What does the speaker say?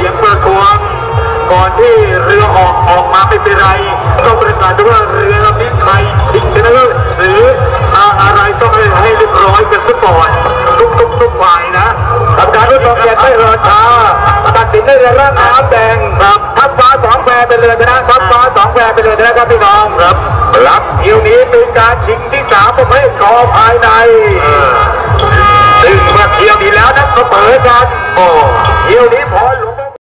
สียงประท้วงก่อนที่เรือออกออกมาไม่เป็นไรต้องประกาศวยเรือลำนี้ใครทิ้งชนะเลิศหรืออะไรต้องให้เรียบร้อยกันซะก่อนทุกทุกทุกฝ่ายนะทำการรุ่นน้องแกไม่รอช้าตัดสินด้เรือร่างน้ำแดงครับทัพฟ้าสองแปรเป็นเรือชนะทัพฟ้าสองแปรเป็นเรือชนะครับพี่น้องครับรับเที่ยวนี้เป็นการชิงที่สามประเภทชอภายในซึ่งเมื่อเที่ยวดีแล้วนัดเปิดกันโอ้ nhiều điểm luôn.